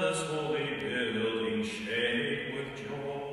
this holy building shake with joy.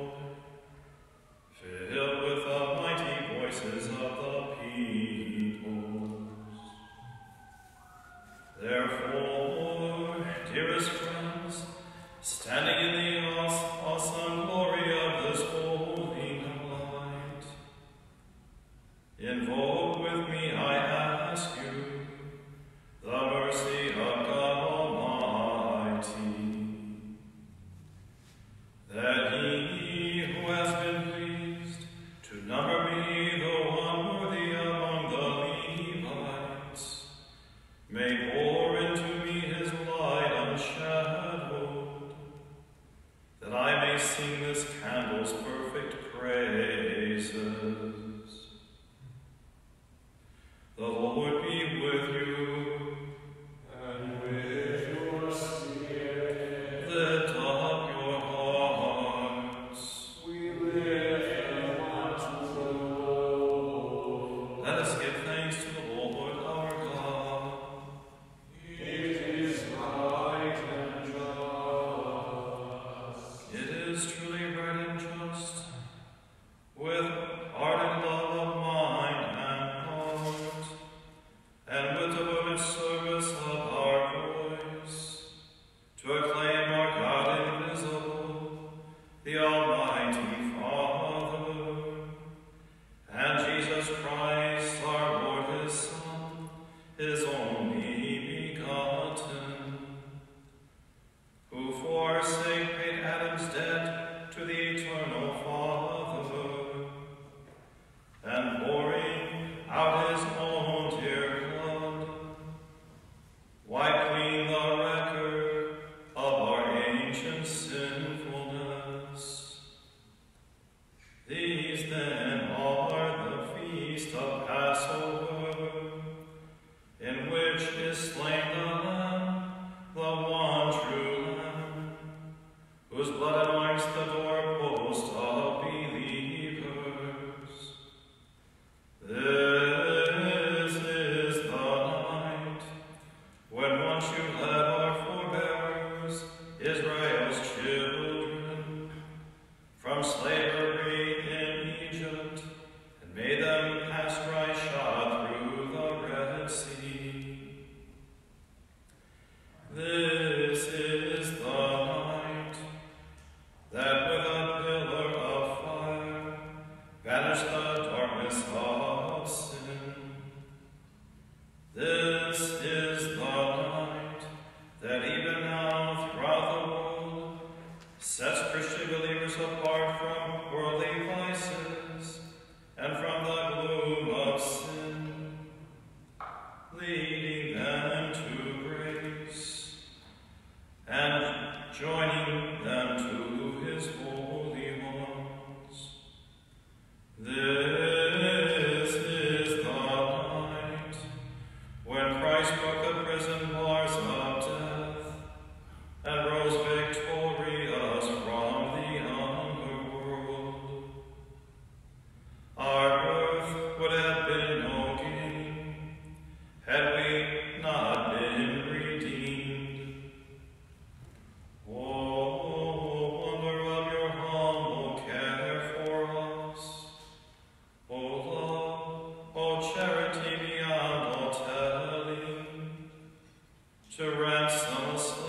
To ransom a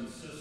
consistent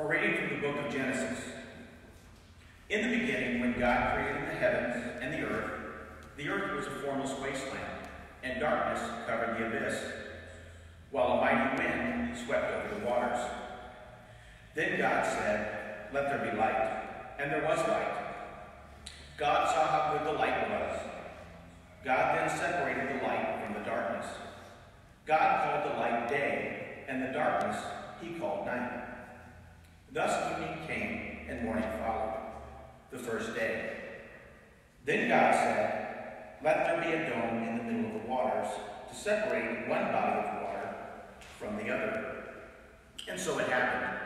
A reading from the book of Genesis. In the beginning, when God created the heavens and the earth, the earth was a formless wasteland, and darkness covered the abyss, while a mighty wind swept over the waters. Then God said, Let there be light, and there was light. God saw how good the light was. God then separated the light from the darkness. God called the light day, and the darkness he called night. Thus evening came, and morning followed, the first day. Then God said, Let there be a dome in the middle of the waters, to separate one body of water from the other. And so it happened.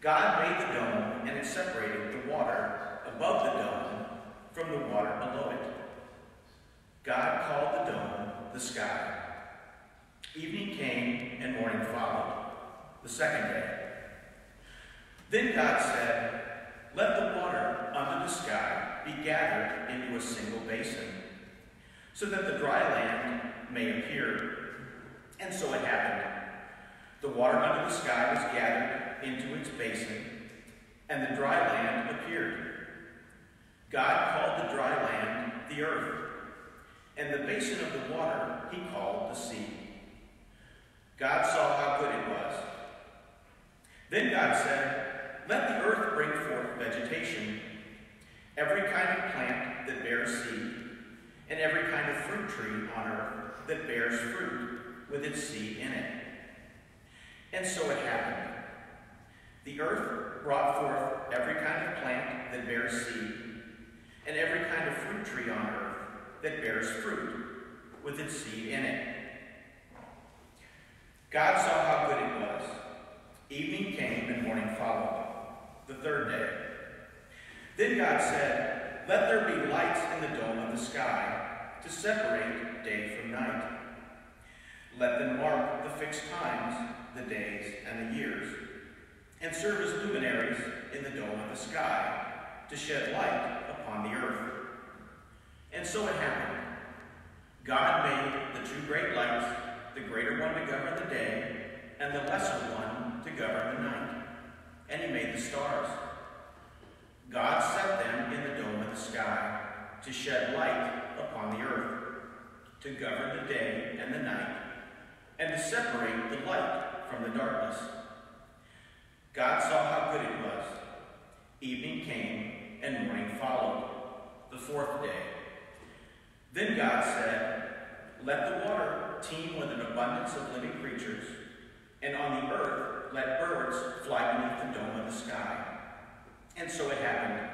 God made the dome, and it separated the water above the dome from the water below it. God called the dome the sky. Evening came, and morning followed, the second day. Then God said, Let the water under the sky be gathered into a single basin, so that the dry land may appear. And so it happened. The water under the sky was gathered into its basin, and the dry land appeared. God called the dry land the earth, and the basin of the water he called the sea. God saw how good it was. Then God said, let the earth bring forth vegetation, every kind of plant that bears seed, and every kind of fruit tree on earth that bears fruit with its seed in it. And so it happened. The earth brought forth every kind of plant that bears seed, and every kind of fruit tree on earth that bears fruit with its seed in it. God saw how good it was. Evening came and morning followed the third day. Then God said, Let there be lights in the dome of the sky to separate day from night. Let them mark the fixed times, the days, and the years, and serve as luminaries in the dome of the sky to shed light upon the earth. And so it happened. God made the two great lights, the greater one to govern the day, and the lesser one to govern the night and he made the stars. God set them in the dome of the sky to shed light upon the earth, to govern the day and the night, and to separate the light from the darkness. God saw how good it was. Evening came, and morning followed, the fourth day. Then God said, Let the water teem with an abundance of living creatures, and on the earth let birds fly beneath the dome of the sky. And so it happened.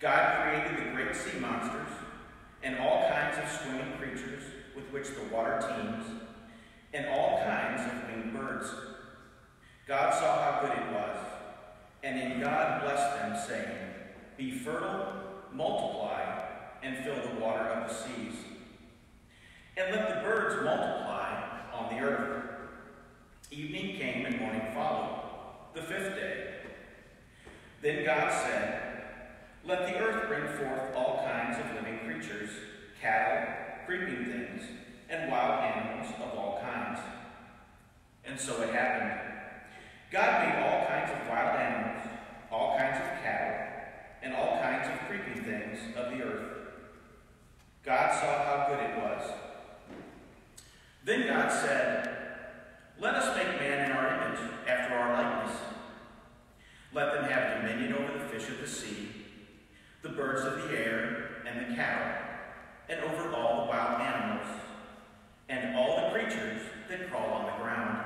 God created the great sea monsters and all kinds of swimming creatures with which the water teems, and all kinds of winged birds. God saw how good it was, and in God blessed them, saying, Be fertile, multiply, and fill the water of the seas. And let the birds multiply on the earth. Evening came and morning followed, the fifth day. Then God said, Let the earth bring forth all kinds of living creatures, cattle, creeping things, and wild animals of all kinds. And so it happened. God made all kinds of wild animals, all kinds of cattle, and all kinds of creeping things of the earth. God saw how good it was. Then God said, let us make man in our image, after our likeness. Let them have dominion over the fish of the sea, the birds of the air, and the cattle, and over all the wild animals, and all the creatures that crawl on the ground.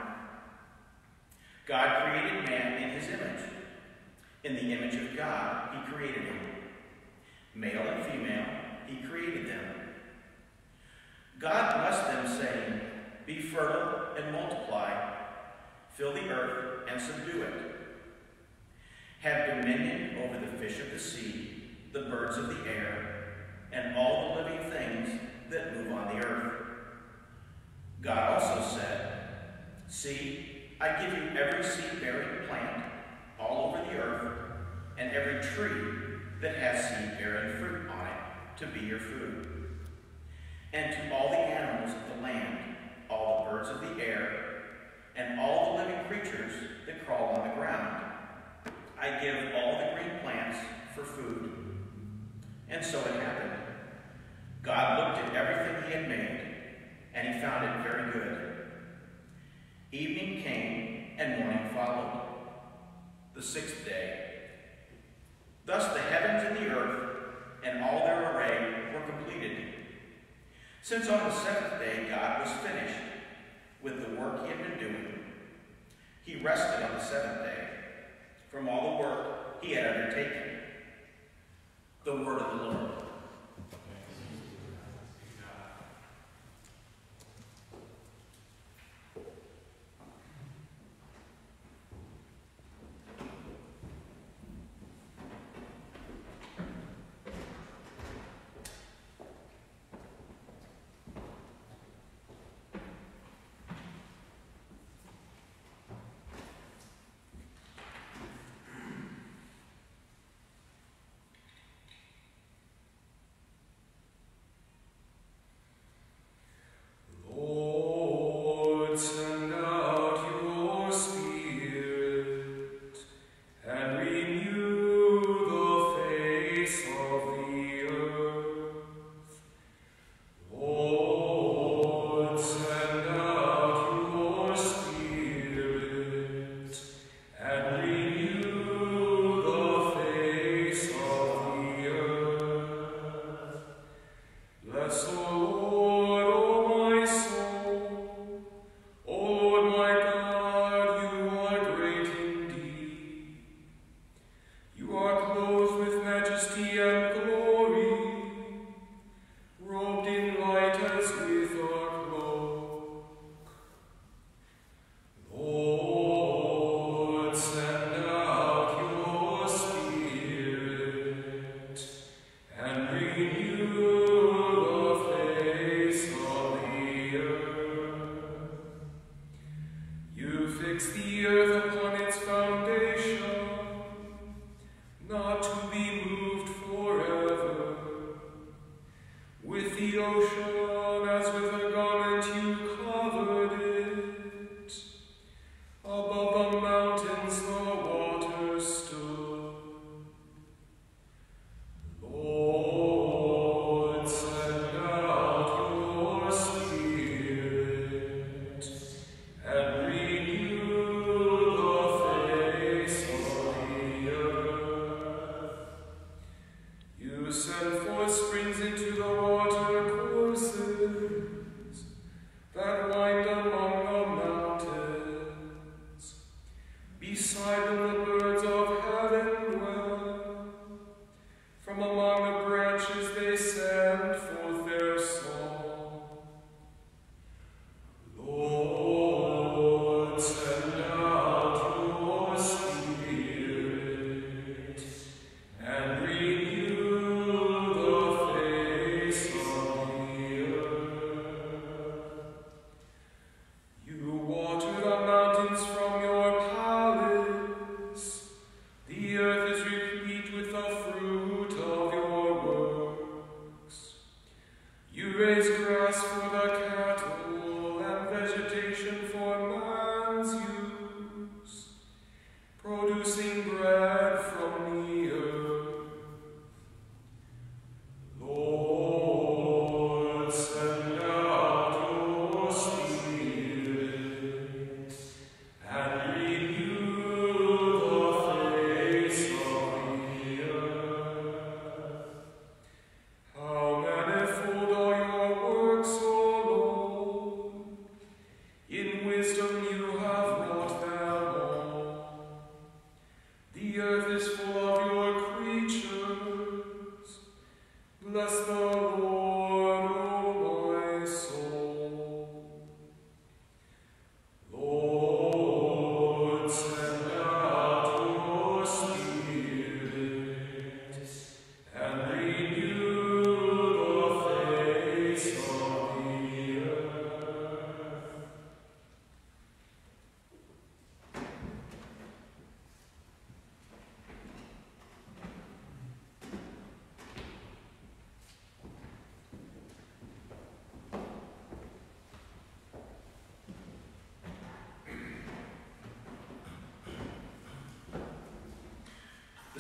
God created man in his image. In the image of God, he created him. Male and female, he created them. God blessed them, saying, Be fertile and multiply, fill the earth and subdue it. Have dominion over the fish of the sea, the birds of the air, and all the living things that move on the earth. God also said, See, I give you every seed-bearing plant all over the earth, and every tree that has seed-bearing fruit on it to be your food. And to all the animals of the land, all the birds of the air, and all the living creatures that crawl on the ground, I give all the green plants for food. And so it happened. God looked at everything he had made, and he found it very good. Evening came, and morning followed, the sixth day. Thus the heavens and the earth and all their array. Since on the seventh day God was finished with the work he had been doing, he rested on the seventh day from all the work he had undertaken. The word of the Lord.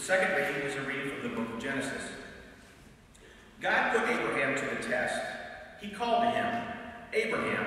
The second reading is a reading from the book of Genesis. God put Abraham to the test. He called to him, Abraham.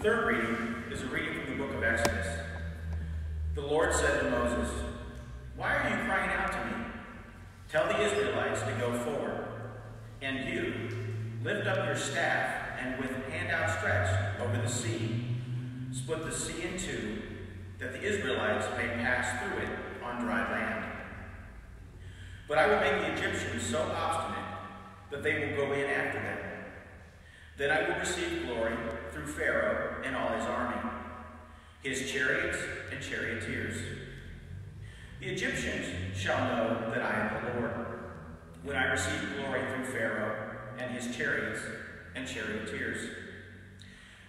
The third reading is a reading from the book of Exodus. The Lord said to Moses, Why are you crying out to me? Tell the Israelites to go forward. And you, lift up your staff and with hand outstretched over the sea, split the sea in two, that the Israelites may pass through it on dry land. But I will make the Egyptians so obstinate that they will go in after them. Then I will receive glory through Pharaoh and all his army, his chariots and charioteers. The Egyptians shall know that I am the Lord, when I receive glory through Pharaoh and his chariots and charioteers.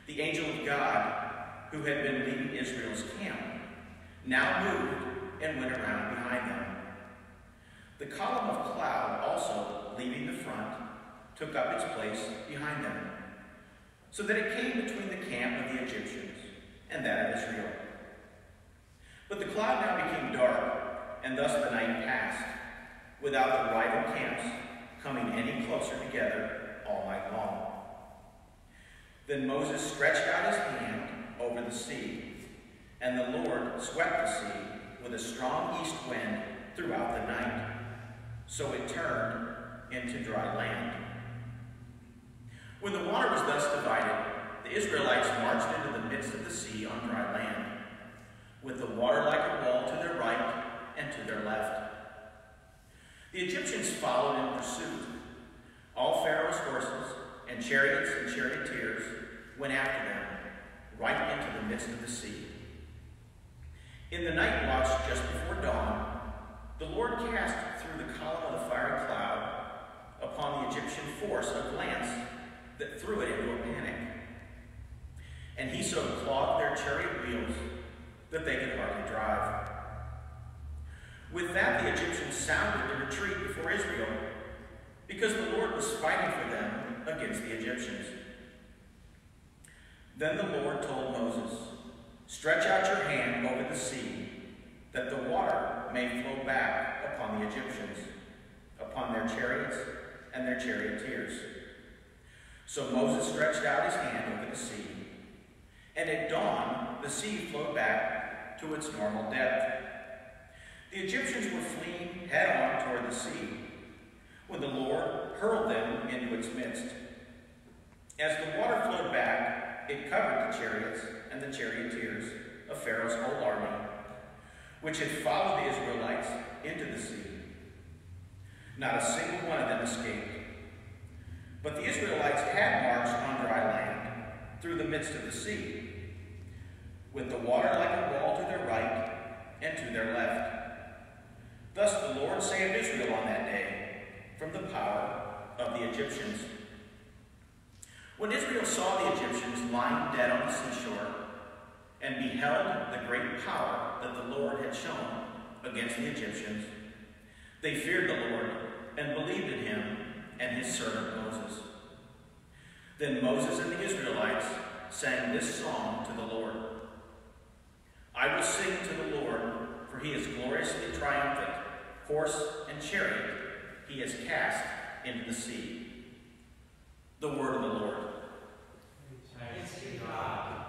The angel of God, who had been leading Israel's camp, now moved and went around behind them. The column of cloud also, leaving the front, took up its place behind them, so that it came between the camp of the Egyptians and that of Israel. But the cloud now became dark, and thus the night passed, without the rival camps coming any closer together all night long. Then Moses stretched out his hand over the sea, and the Lord swept the sea with a strong east wind throughout the night, so it turned into dry land. When the water was thus divided, the Israelites marched into the midst of the sea on dry land, with the water like a wall to their right and to their left. The Egyptians followed in pursuit. All Pharaoh's horses and chariots and charioteers went after them, right into the midst of the sea. In the night watch just before dawn, the Lord cast through the column of the fiery cloud upon the Egyptian force a glance that threw it into a panic. And he so clogged their chariot wheels that they could hardly drive. With that, the Egyptians sounded the retreat before Israel, because the Lord was fighting for them against the Egyptians. Then the Lord told Moses, Stretch out your hand over the sea, that the water may flow back upon the Egyptians, upon their chariots and their charioteers. So Moses stretched out his hand over the sea, and at dawn the sea flowed back to its normal depth. The Egyptians were fleeing head on toward the sea when the Lord hurled them into its midst. As the water flowed back, it covered the chariots and the charioteers of Pharaoh's whole army, which had followed the Israelites into the sea. Not a single one of them escaped. But the Israelites had marched on dry land through the midst of the sea, with the water like a wall to their right and to their left. Thus the Lord saved Israel on that day from the power of the Egyptians. When Israel saw the Egyptians lying dead on the seashore and beheld the great power that the Lord had shown against the Egyptians, they feared the Lord and believed in him and his servant Moses. Then Moses and the Israelites sang this song to the Lord. I will sing to the Lord, for he is gloriously triumphant. Horse and chariot he has cast into the sea. The word of the Lord. Thanks be God.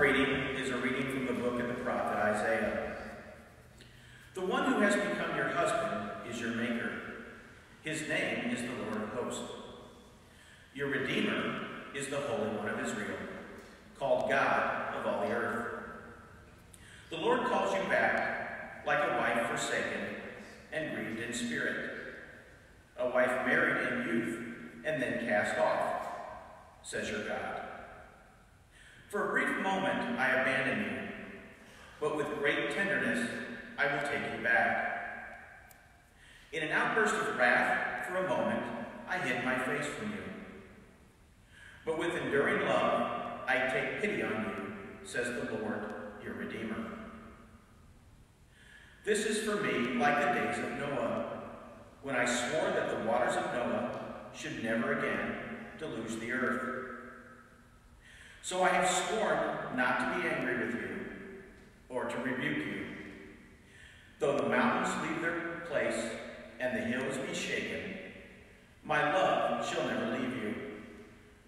Reading is a reading from the book of the prophet Isaiah. The one who has become your husband is your maker. His name is the Lord of hosts. Your Redeemer is the Holy One of Israel, called God of all the earth. The Lord calls you back like a wife forsaken and grieved in spirit, a wife married in youth and then cast off, says your God. For a brief moment I abandon you, but with great tenderness I will take you back. In an outburst of wrath, for a moment, I hid my face from you. But with enduring love, I take pity on you, says the Lord, your Redeemer. This is for me like the days of Noah, when I swore that the waters of Noah should never again deluge the earth. So I have sworn not to be angry with you or to rebuke you. Though the mountains leave their place and the hills be shaken, my love shall never leave you,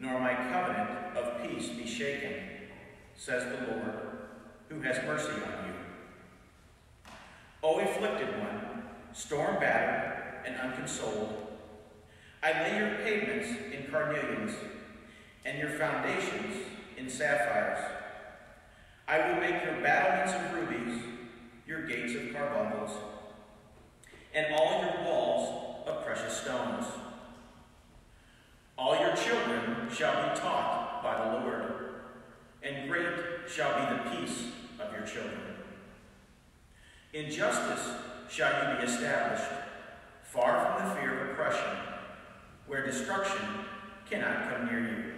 nor my covenant of peace be shaken, says the Lord, who has mercy on you. O afflicted one, storm battered and unconsoled, I lay your pavements in carnelians and your foundations in sapphires. I will make your battlements of rubies, your gates of carbuncles, and all your walls of precious stones. All your children shall be taught by the Lord, and great shall be the peace of your children. In justice shall you be established, far from the fear of oppression, where destruction cannot come near you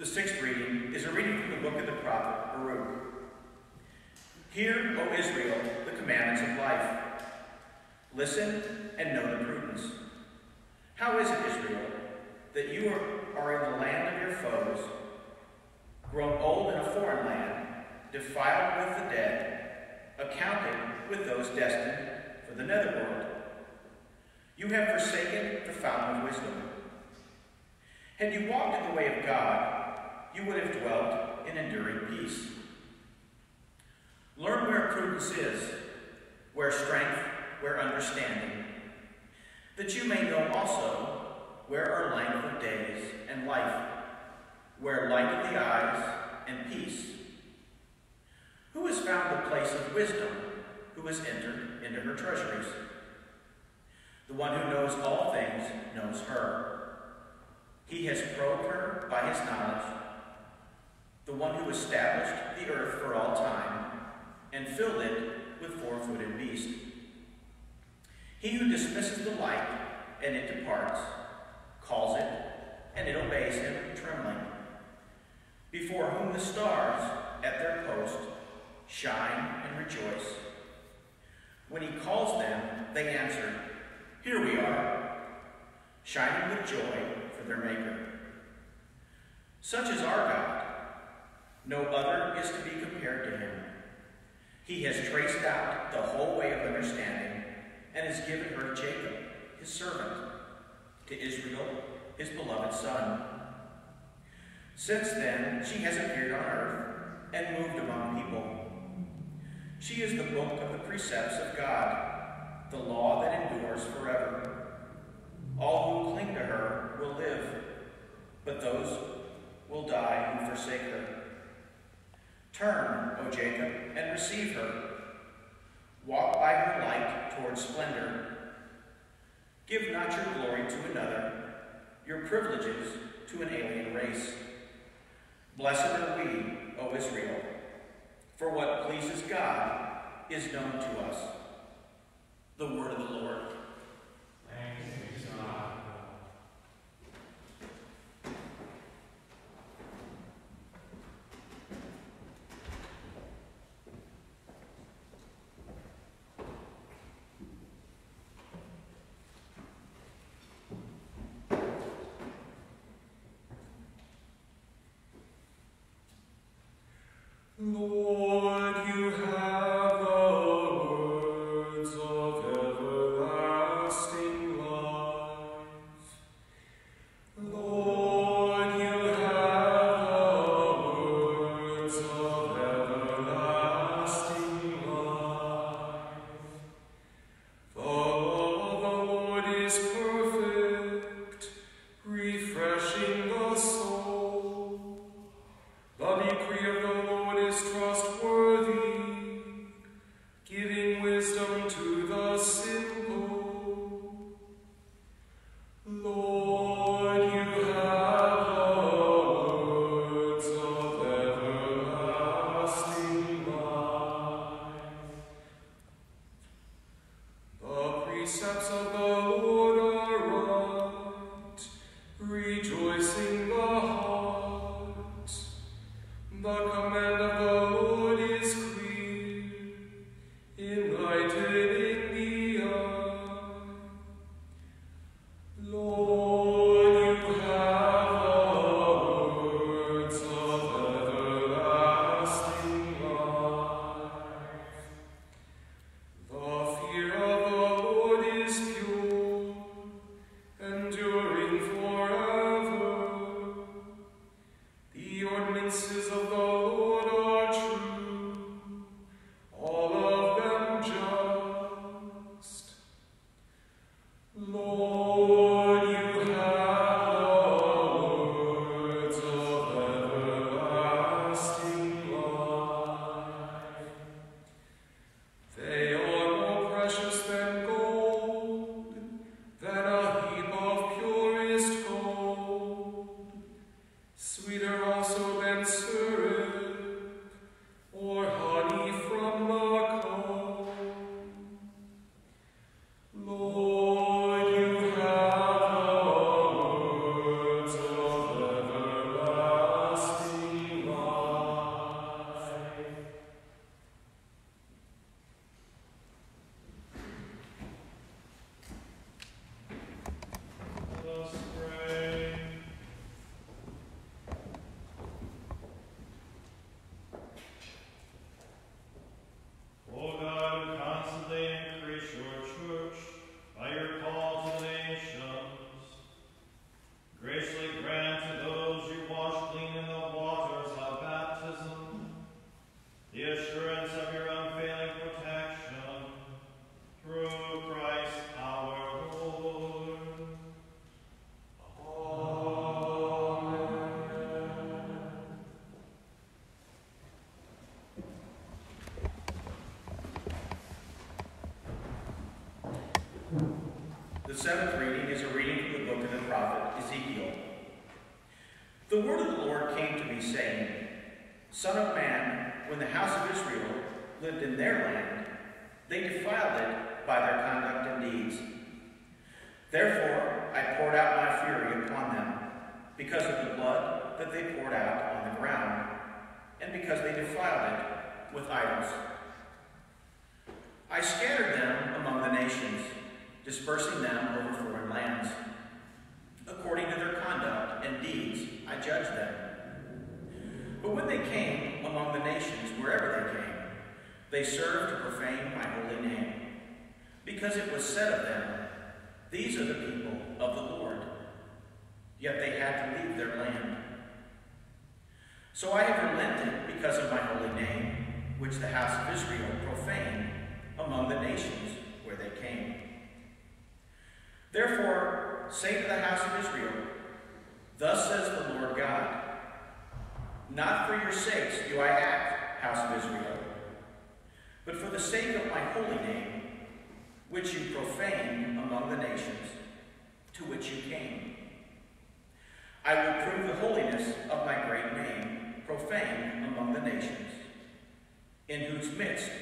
The sixth reading is a reading from the book of the prophet Baruch. Hear, O Israel, the commandments of life. Listen and know the prudence. How is it, Israel, that you are, are in the land of your foes, grown old in a foreign land, defiled with the dead, accounted with those destined for the netherworld? You have forsaken the fountain of wisdom. Had you walked in the way of God, you would have dwelt in enduring peace. Learn where prudence is, where strength, where understanding, that you may know also where are length of days and life, where light eyes and peace. Who has found the place of wisdom, who has entered into her treasuries? The one who knows all things knows her. He has probed her by his knowledge the one who established the earth for all time and filled it with four-footed beasts. He who dismisses the light and it departs, calls it, and it obeys him trembling. Before whom the stars at their post shine and rejoice. When he calls them, they answer, Here we are, shining with joy for their Maker. Such is our God. No other is to be compared to him. He has traced out the whole way of understanding and has given her to Jacob, his servant, to Israel, his beloved son. Since then, she has appeared on earth and moved among people. She is the book of the precepts of God, the law that endures forever. All who cling to her will live, but those will die who forsake her. Turn, O Jacob, and receive her. Walk by her light towards splendor. Give not your glory to another, your privileges to an alien race. Blessed are we, O Israel, for what pleases God is known to us. The word of the Lord. Midst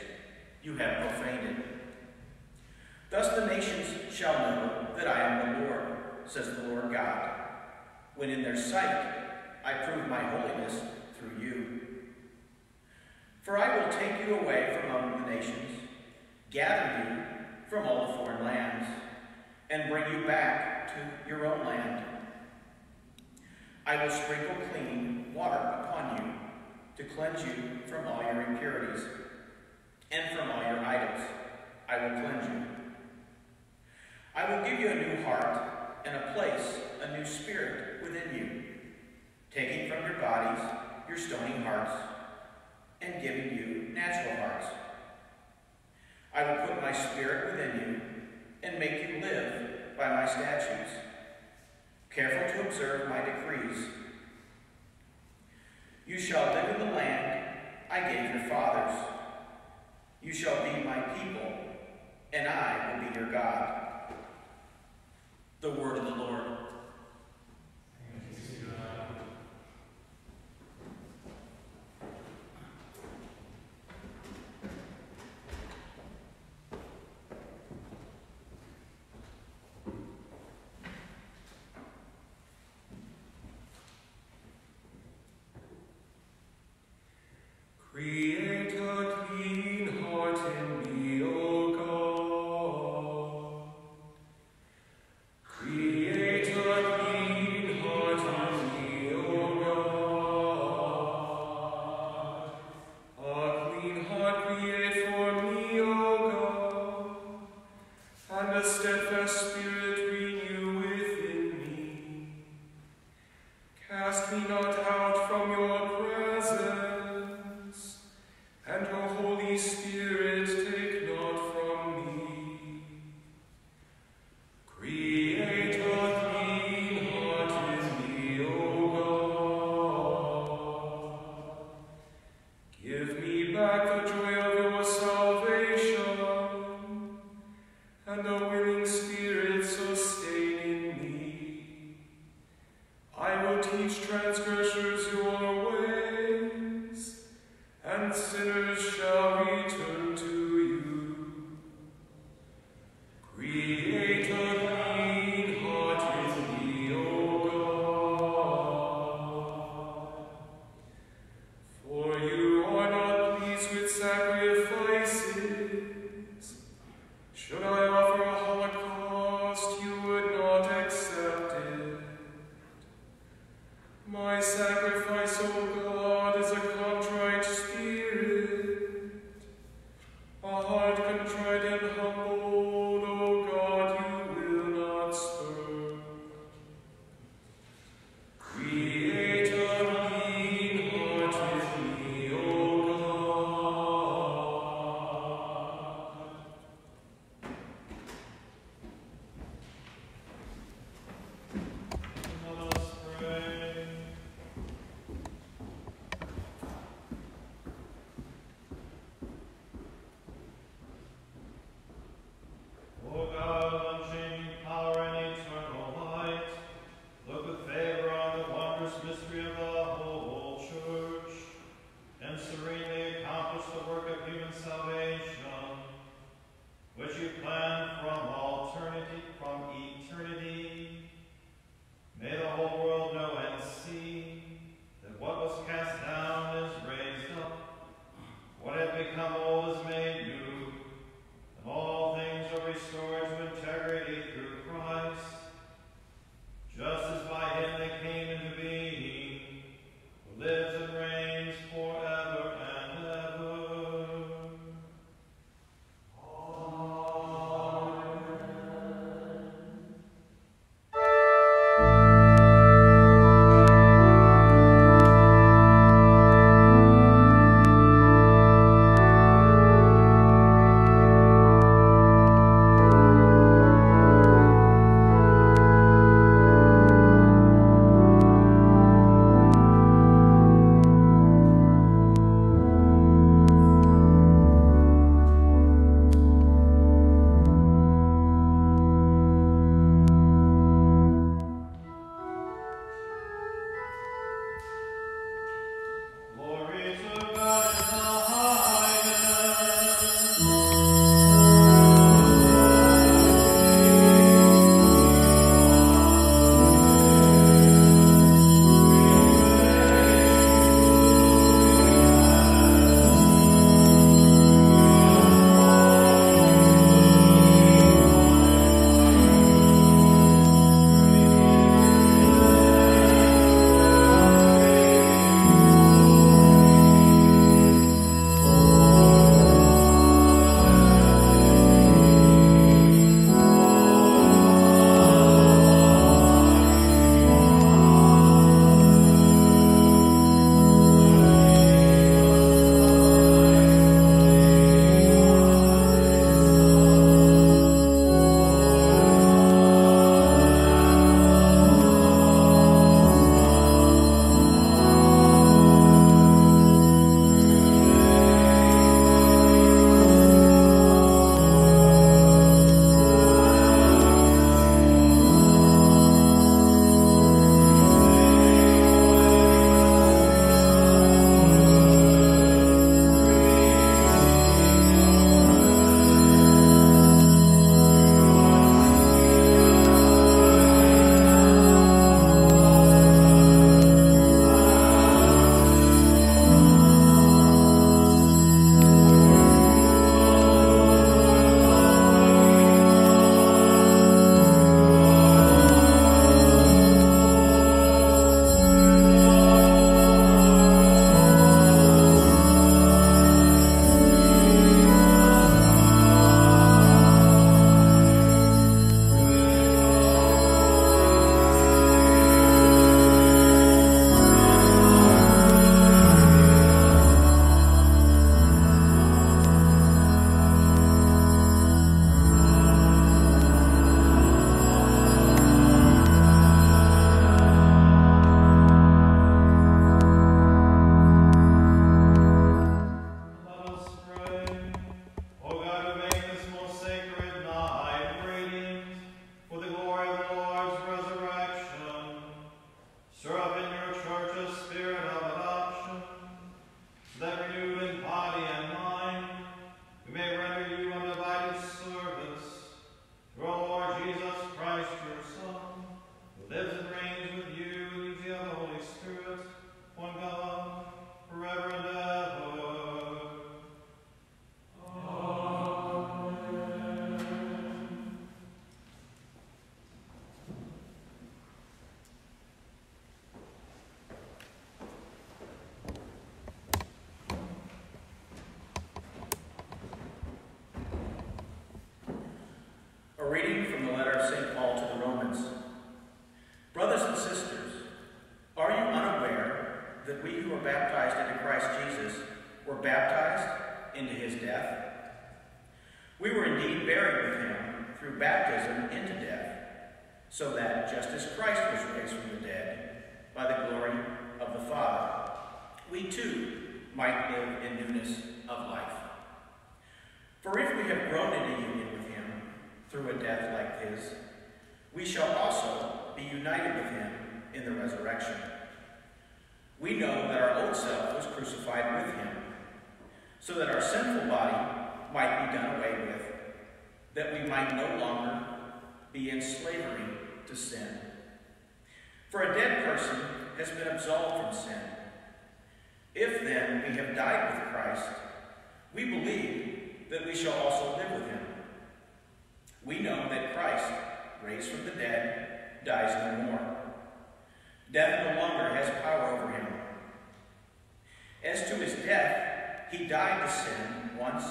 sin once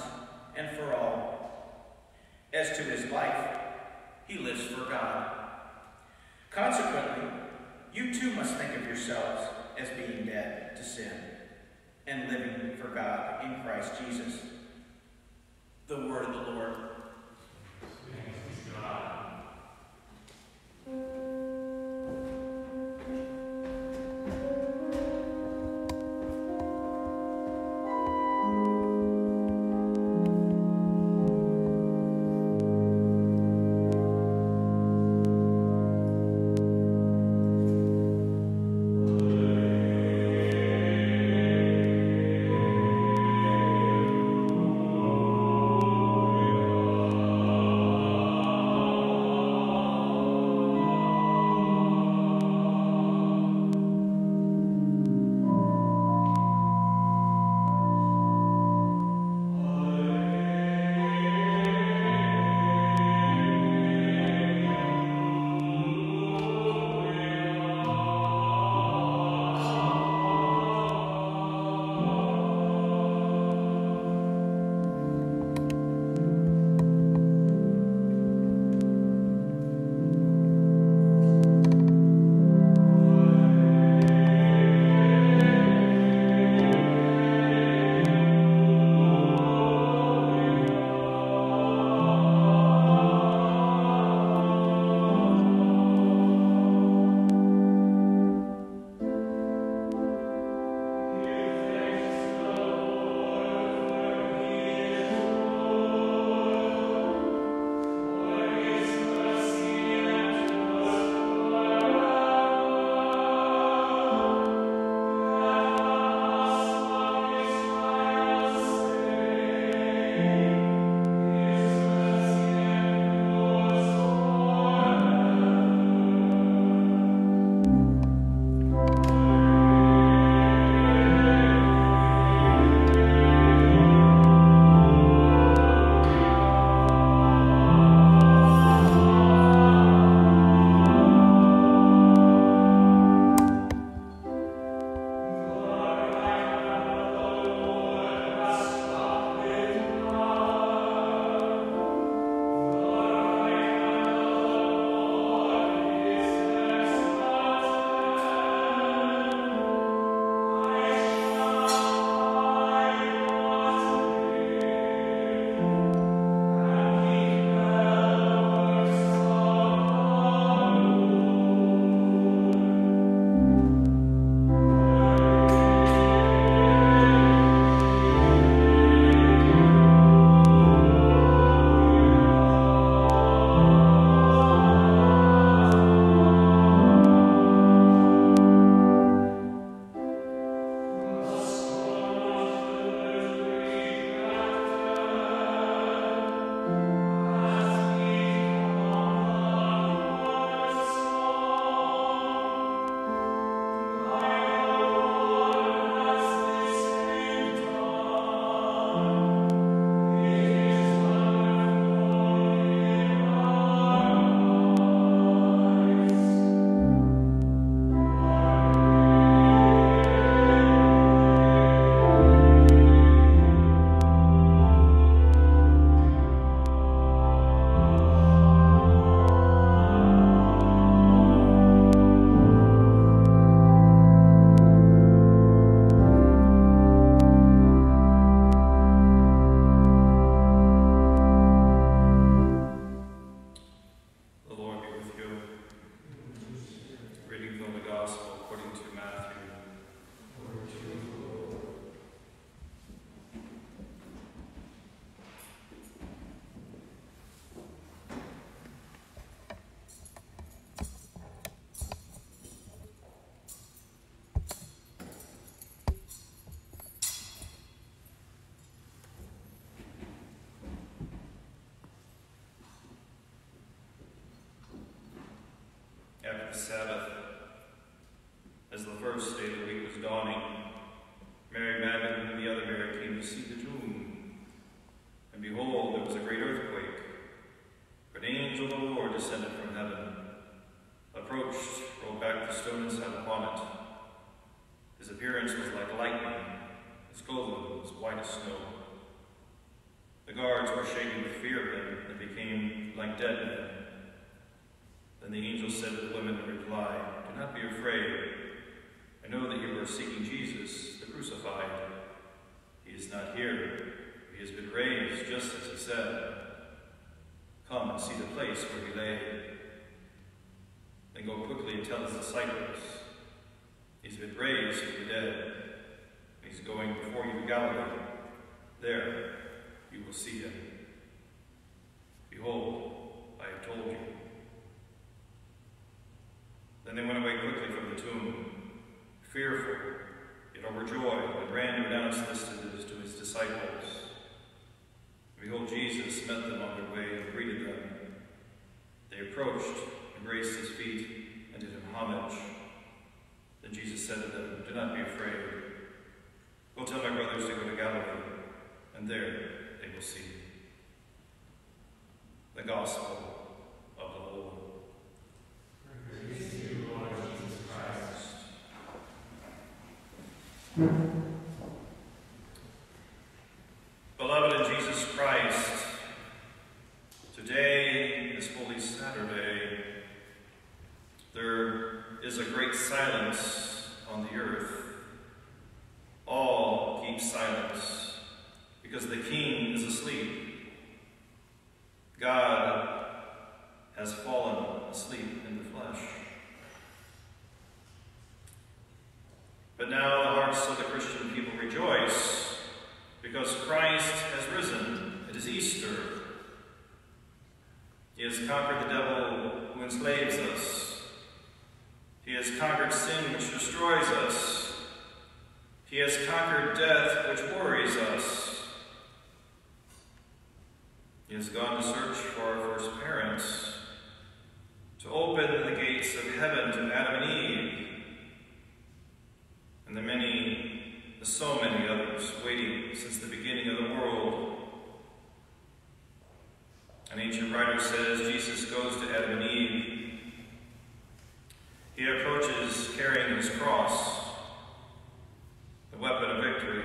and for all. As to his life, he lives for God. Consequently, you too must think of yourselves as being dead to sin and living for God in Christ Jesus. The word of the Lord. Thanks be to God. At the Sabbath. As the first day of the week was dawning, Mary Magdalene and the other Mary came to see the tomb. And behold, there was a great earthquake. For an angel of the Lord descended from heaven, approached, rolled back the stone and sat upon it. His appearance was like lightning, his clothing was white as snow. The guards were shaken with fear of him and became like dead men. Then the angel said to the women in reply, Do not be afraid. I know that you are seeking Jesus, the crucified. He is not here. He has been raised, just as he said. Come and see the place where he lay. Then go quickly and tell his disciples. He's been raised from the dead. He's going before you to Galilee. There you will see him. Behold, I have told you. Then they went away quickly from the tomb, fearful, yet overjoyed, and ran to announce this to his, to his disciples. Behold, Jesus met them on their way and greeted them. They approached, embraced his feet, and did him homage. Then Jesus said to them, Do not be afraid. Go tell my brothers to go to Galilee, and there they will see me. The Gospel silence on the earth. All keep silence because the King is asleep. God has fallen asleep in the flesh. But now the hearts of the Christian people rejoice because Christ has risen. It is Easter. He has conquered the devil who enslaves us. He has conquered sin which destroys us. He has conquered death which worries us. He has gone to search for our first parents, open the gates of heaven to Adam and Eve, and the many, the so many others waiting since the beginning of the world. An ancient writer says Jesus goes to Adam and Eve. He approaches carrying his cross, the weapon of victory.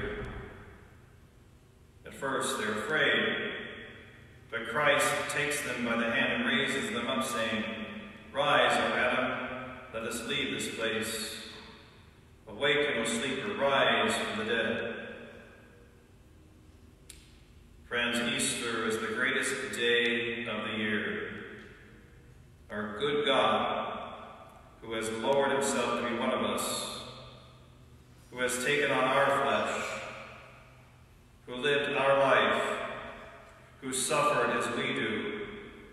At first, they're afraid, but Christ takes them by the hand and raises them up, saying, Rise, O Adam, let us leave this place. Awaken, O sleeper, rise from the dead. Friends, Easter is the greatest day of the year. Our good God, who has lowered himself to be one of us, who has taken on our flesh, who lived our life, who suffered as we do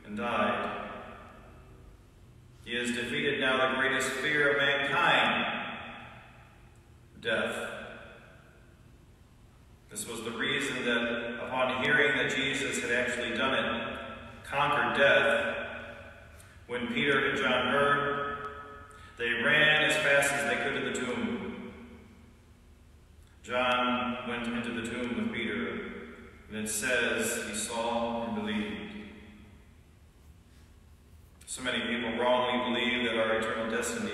and died. He has defeated now the greatest fear of mankind, death. This was the reason that upon hearing that Jesus had actually done it, conquered death, when Peter and John heard, they ran as fast as they could to the tomb. John went into the tomb with Peter, and it says he saw and believed. So many people wrongly believe that our eternal destiny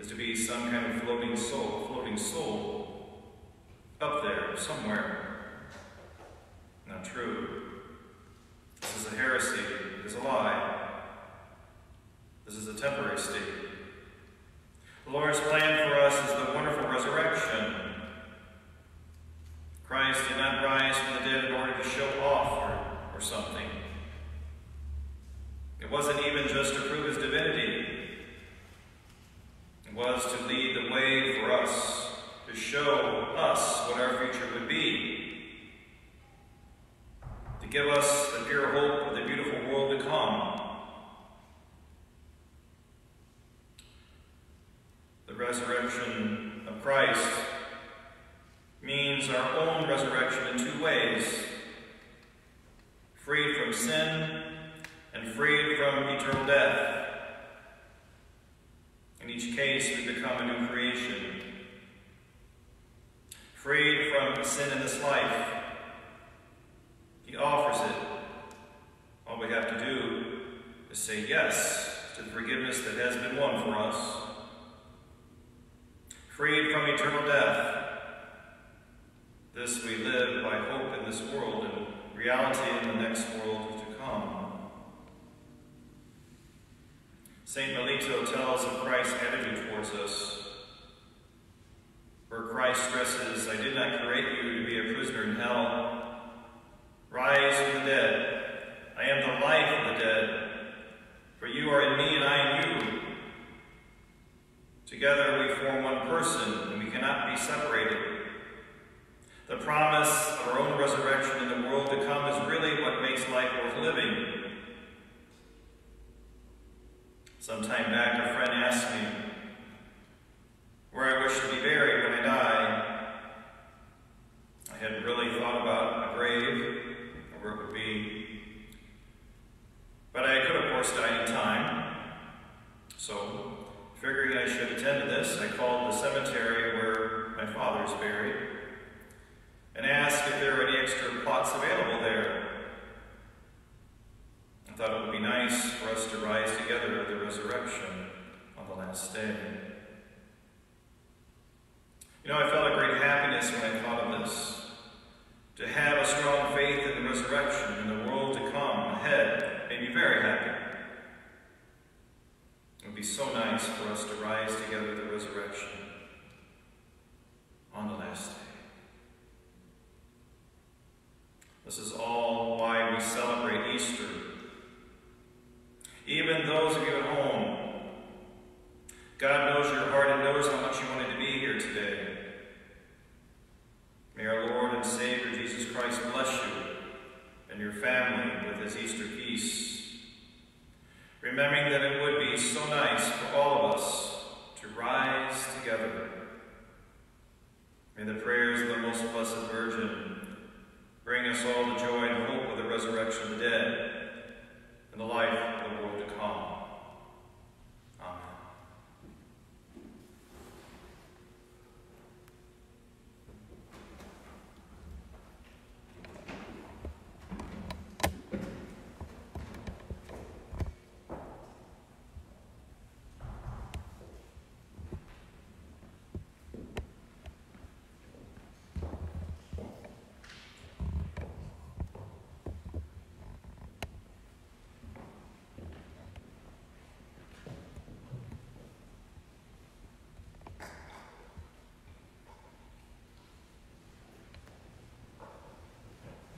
is to be some kind of floating soul, floating soul, up there somewhere. Not true. This is a heresy. It is a lie. This is a temporary state. The Lord's plan for us is the wonderful resurrection. Christ did not rise from the dead in order to show off or, or something. It wasn't even just to prove his divinity. It was to lead the way for us, to show us what our future would be, to give us the pure hope of the beautiful world to come. The resurrection of Christ means our own resurrection in two ways freed from sin and freed from eternal death. In each case, we become a new creation. Freed from sin in this life, He offers it. All we have to do is say yes to the forgiveness that has been won for us. Freed from eternal death, this we live by hope in this world and reality in the next world to come. St. Melito tells of Christ's attitude towards us, where Christ stresses, I did not create you to be a prisoner in hell. Rise from the dead. I am the life of the dead. For you are in me and I in you. Together we form one person and we cannot be separated. The promise of our own resurrection in the world to come is really what makes life worth living. Some time back, a friend asked me where I wish to be buried when I die. I hadn't really thought about a grave or where it would be. But I could, of course, die in time. So, figuring I should attend to this, I called the cemetery where my father is buried and asked if there were any extra plots available there. Thought it would be nice for us to rise together at the resurrection on the last day. You know, I felt a great happiness when I thought of this. To have a strong faith in the resurrection and the world to come ahead made me very happy. It would be so nice for us to rise together at the resurrection on the last day. This is all why we celebrate Easter. Even those of you at home, God knows your heart and knows how much you wanted to be here today. May our Lord and Savior Jesus Christ bless you and your family with his Easter peace. Remembering that it would be so nice for all of us to rise together. May the prayers of the Most Blessed Virgin bring us all the joy and hope of the resurrection of the dead and the life of the world to come.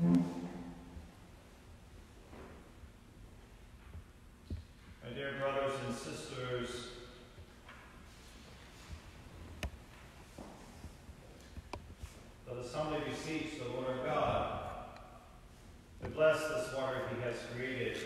Amen. My dear brothers and sisters, let us humbly beseech the Lord our God to bless this water he has created,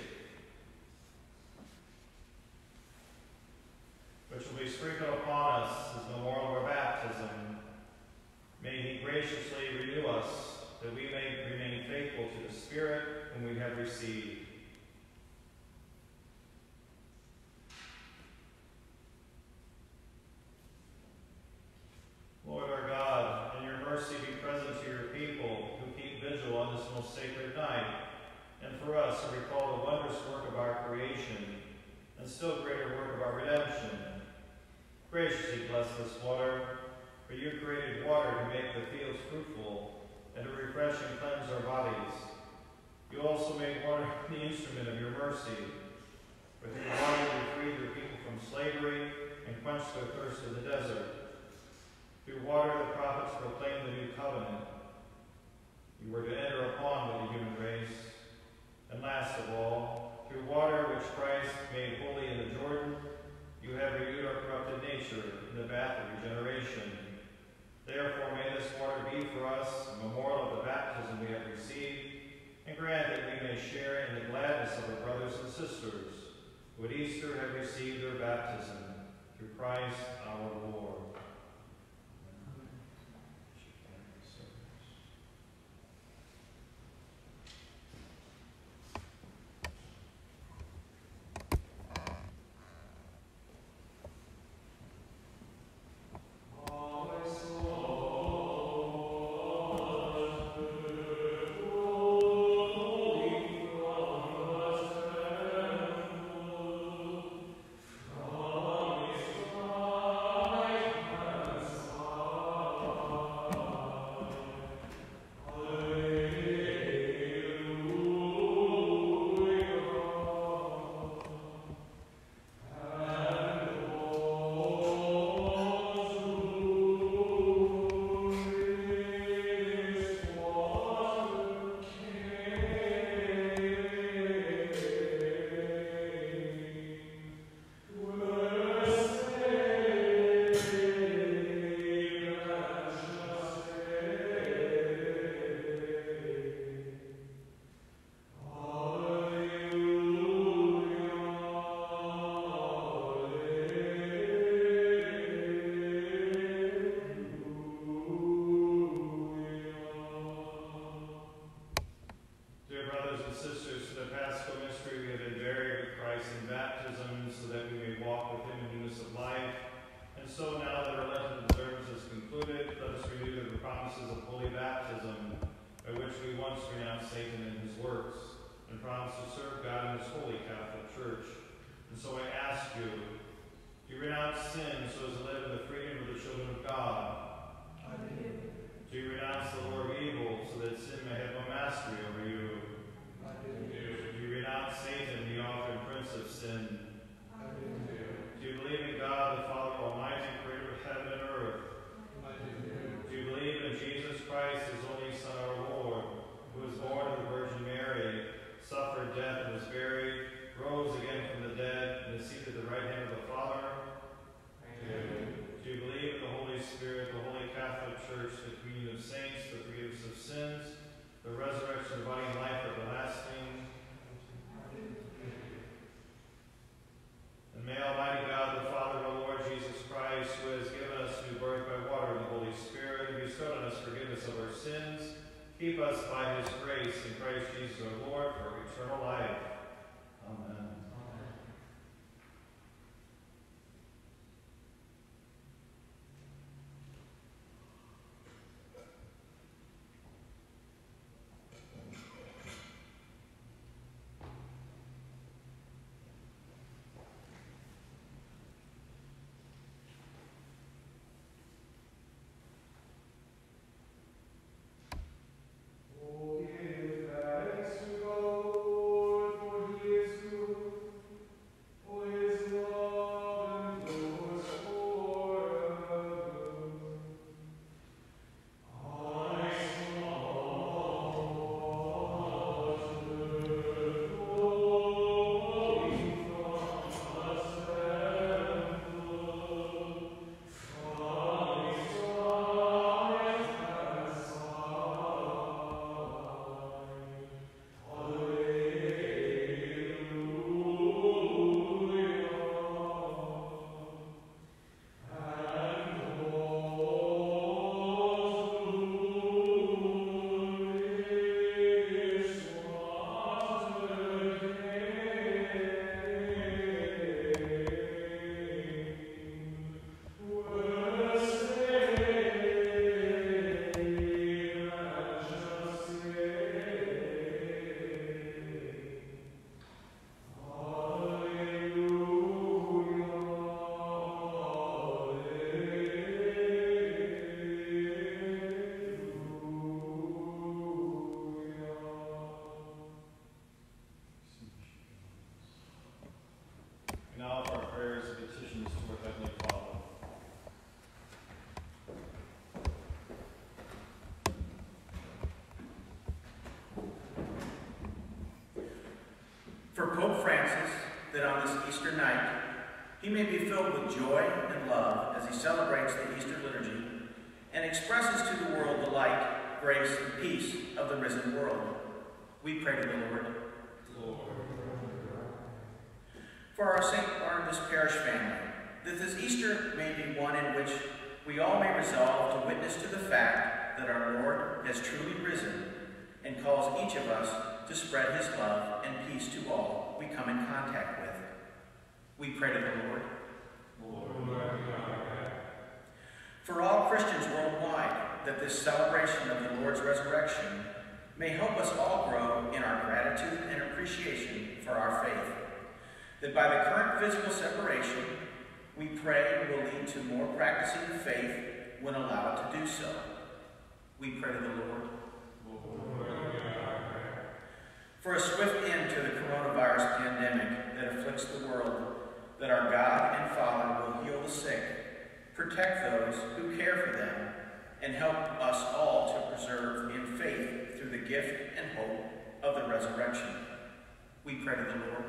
baptism so that we may walk with him in newness of life. And so now that our Lenten observance is concluded, let us renew the promises of holy baptism, by which we once renounced Satan and his works, and promised to serve God in his holy Catholic Church. And so I ask you, do you renounce sin so as to live in the freedom of the children of God? I do. Do you renounce the Lord of evil so that sin may have no mastery over you? I do. Do you renounce Satan sin? Do you believe in God, the Father Almighty, creator of heaven and earth? I do. Do you believe in Jesus Christ, his only Son, our Lord, who was born of the Virgin Mary, suffered death and was buried, rose again from the dead, and is seated at the right hand of the Father? I do. Do you believe in the Holy Spirit, the Holy Catholic Church, the communion of saints, the forgiveness of sins, the resurrection of body and life everlasting? And may Almighty God, the Father of our Lord Jesus Christ, who has given us new birth by water and the Holy Spirit, and bestowed on us forgiveness of our sins, keep us by his grace in Christ Jesus our Lord for eternal life. Amen. For Pope Francis, that on this Easter night he may be filled with joy and love as he celebrates the Easter liturgy and expresses to the world the light, grace, and peace of the risen world. We pray to the Lord. For our St. Barnabas Parish family, that this Easter may be one in which we all may resolve to witness to the fact that our Lord has truly risen and calls each of us to spread his love and peace to we come in contact with. We pray to the Lord. For all Christians worldwide, that this celebration of the Lord's resurrection may help us all grow in our gratitude and appreciation for our faith. That by the current physical separation, we pray will lead to more practicing the faith when allowed to do so. We pray to the Lord. For a swift end to the coronavirus pandemic that afflicts the world, that our God and Father will heal the sick, protect those who care for them, and help us all to preserve in faith through the gift and hope of the resurrection. We pray to the Lord.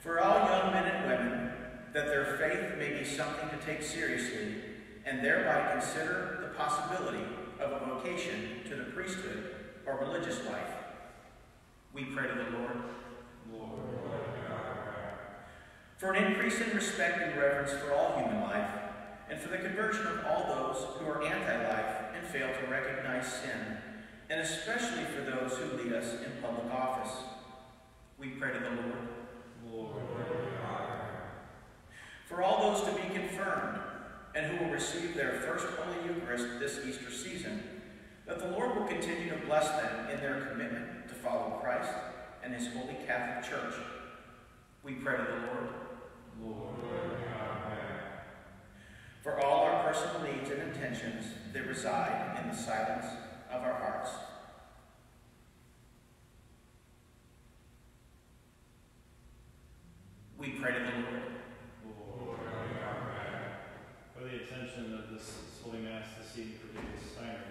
For all young men and women, that their faith may be something to take seriously, and thereby consider the possibility of a vocation to the priesthood or religious life. We pray to the Lord. Lord. For an increase in respect and reverence for all human life, and for the conversion of all those who are anti-life and fail to recognize sin, and especially for those who lead us in public office. We pray to the Lord. Lord. For all those to be confirmed, and who will receive their first Holy Eucharist this Easter season, that the Lord will continue to bless them in their commitment follow Christ and his holy Catholic Church. We pray to the Lord. Lord, For all our personal needs and intentions that reside in the silence of our hearts. We pray to the Lord. Lord, For the attention of this Holy Mass this evening for David Steiner,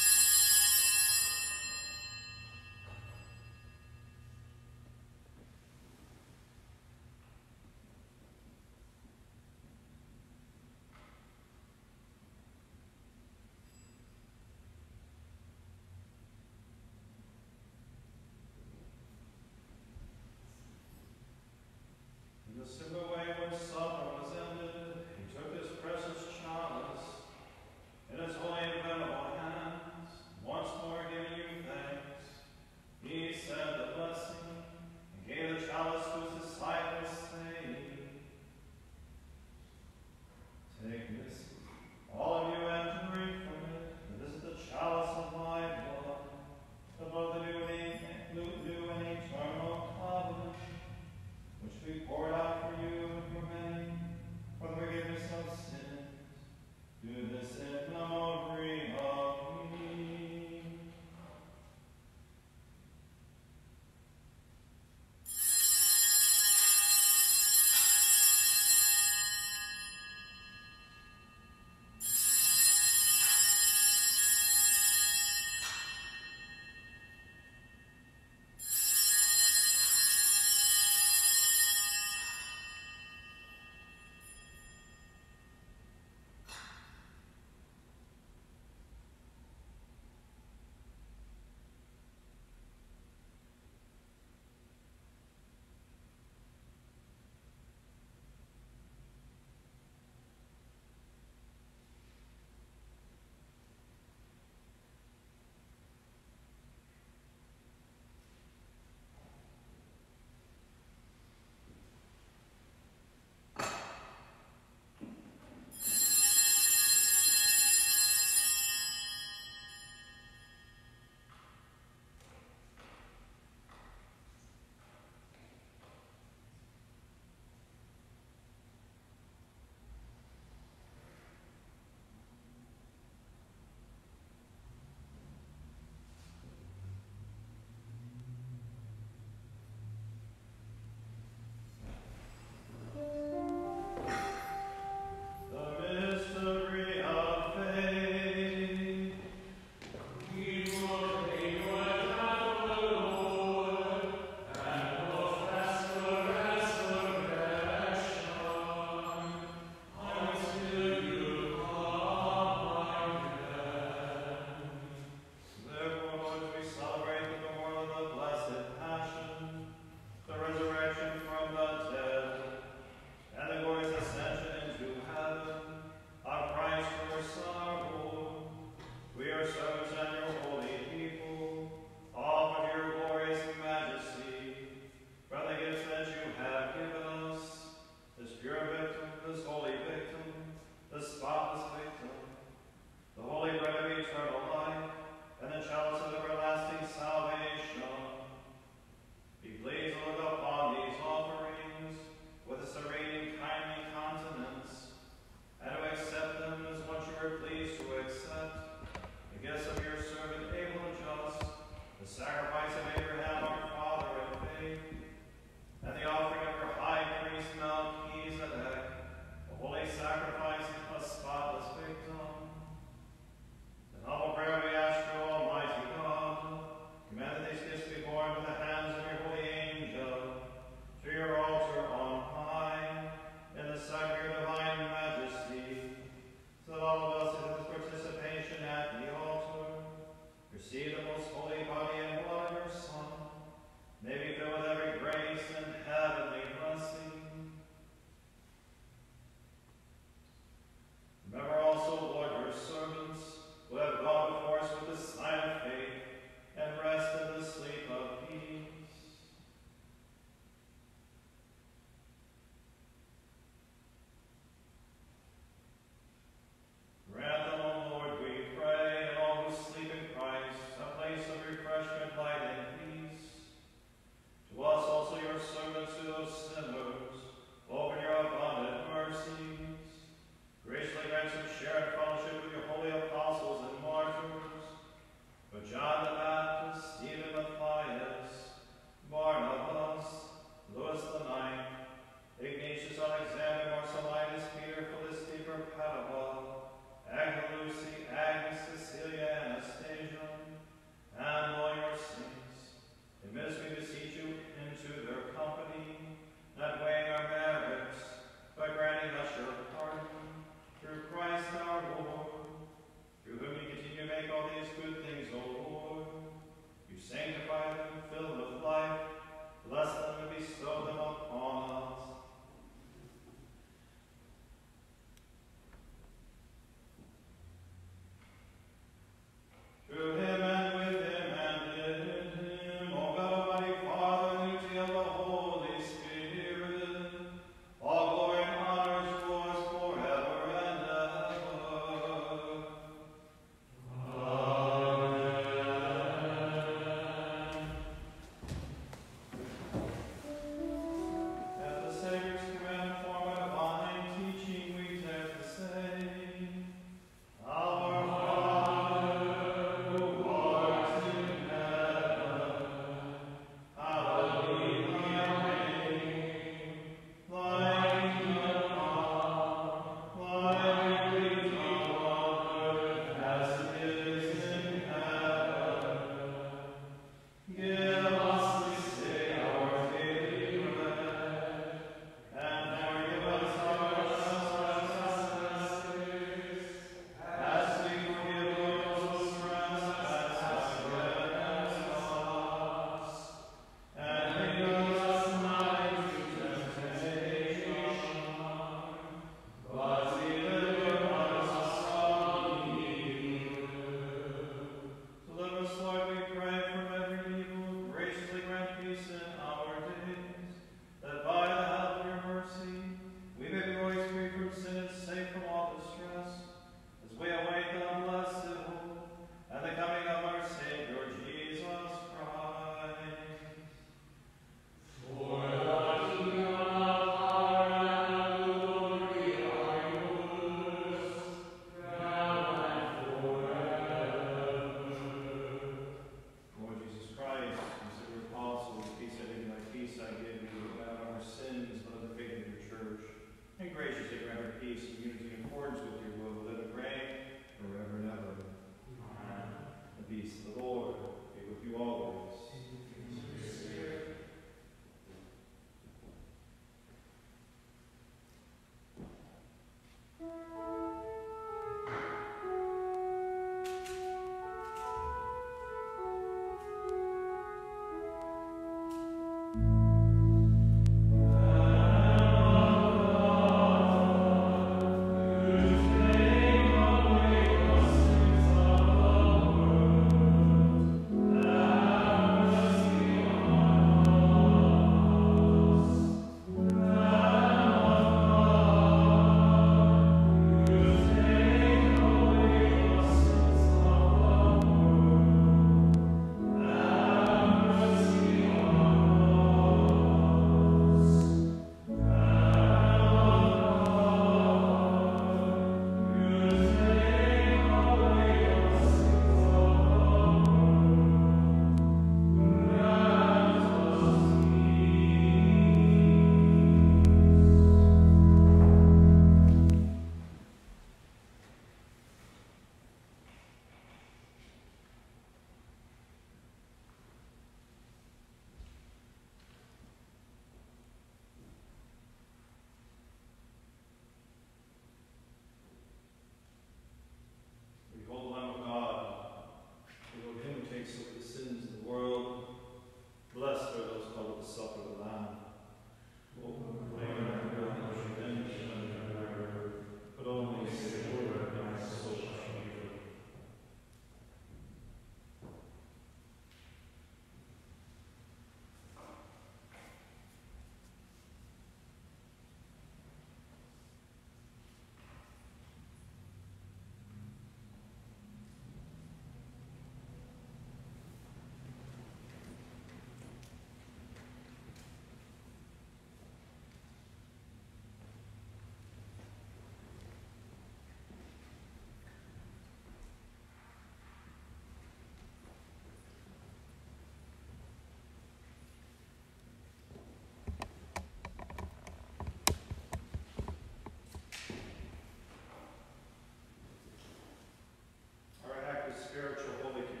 spiritual Holy Communion.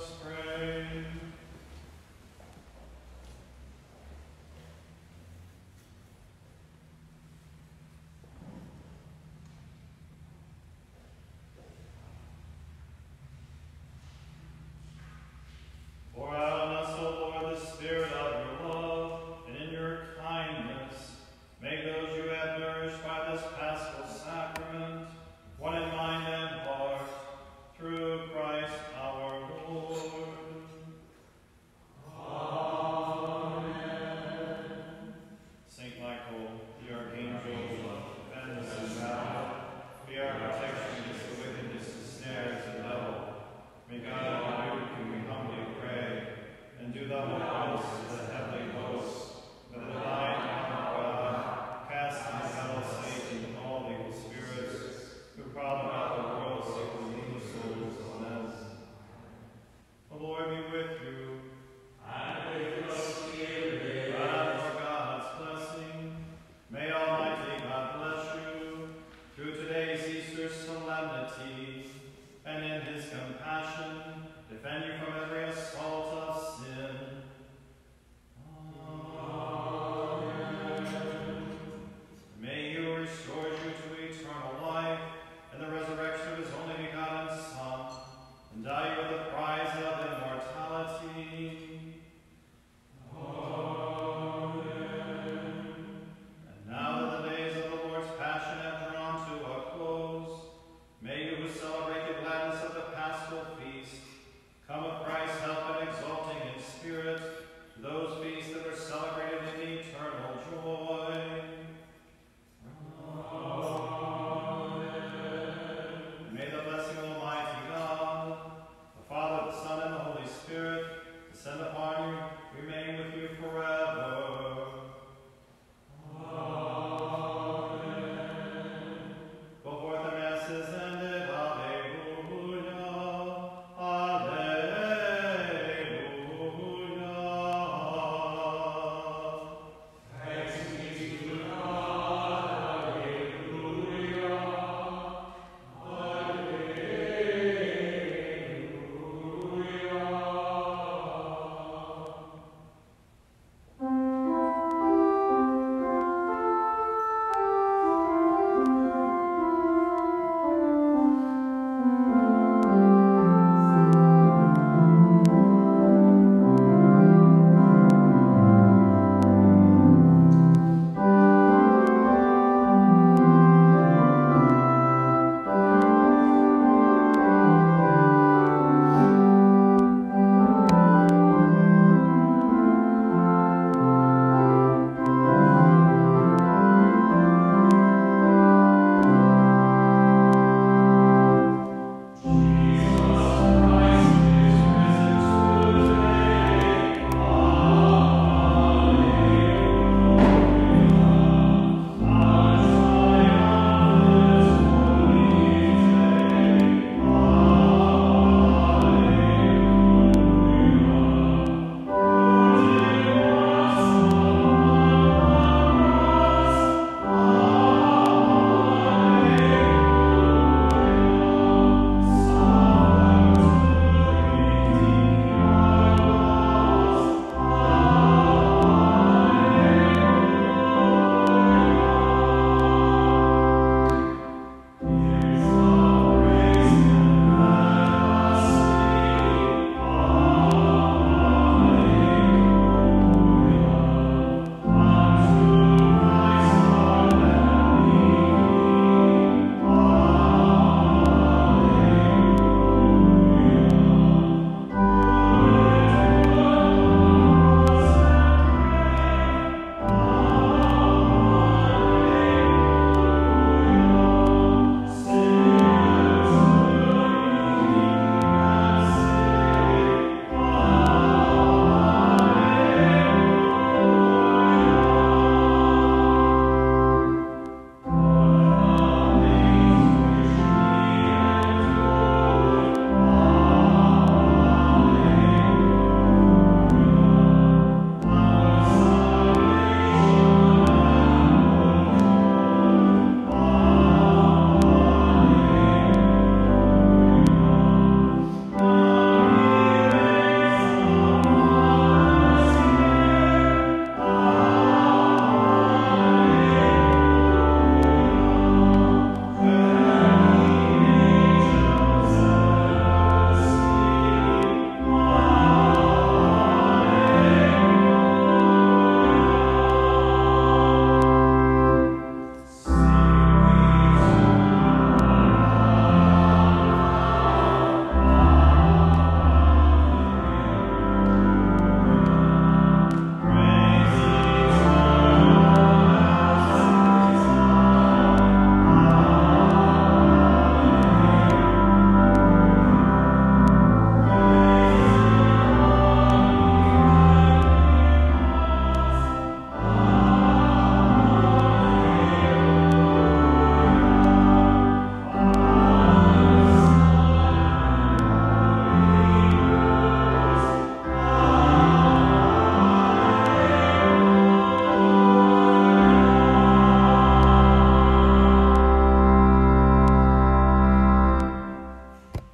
spread.